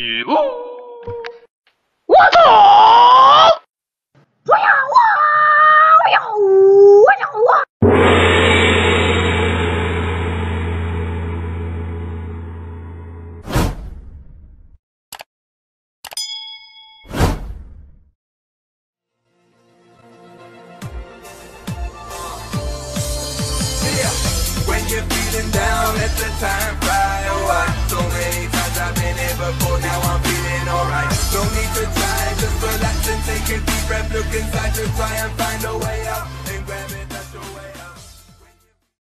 雨雾，我走！不要我，不要我，不要我！When you're feeling down, let the time And take a deep breath. Look inside to try and find a way.